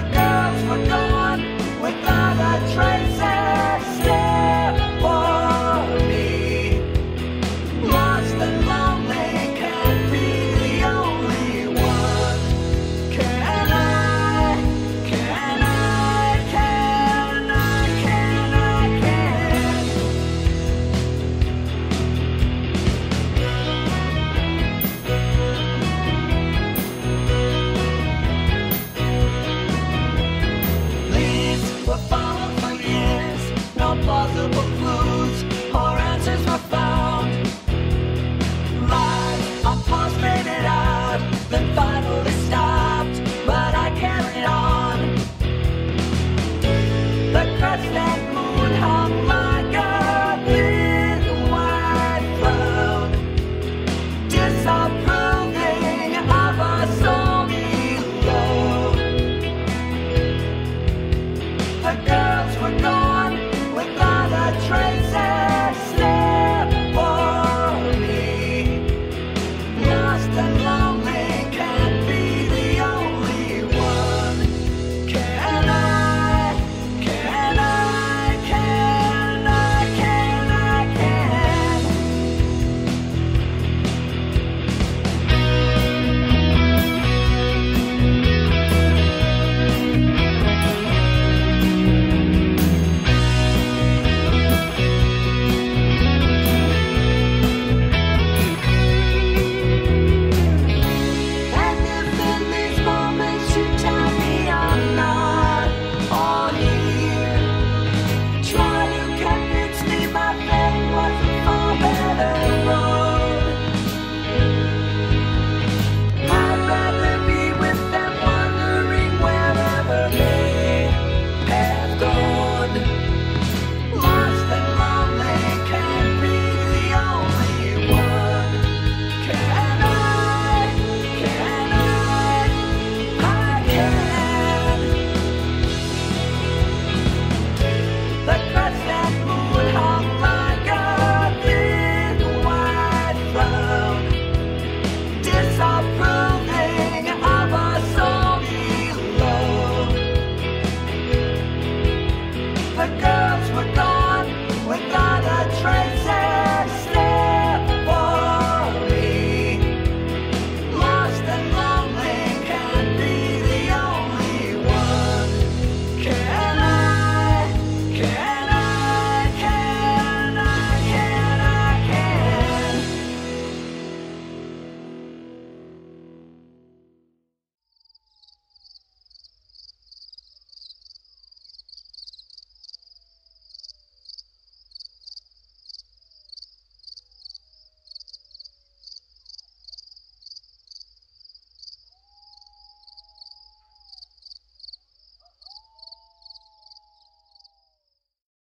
what comes, what goes. Were girl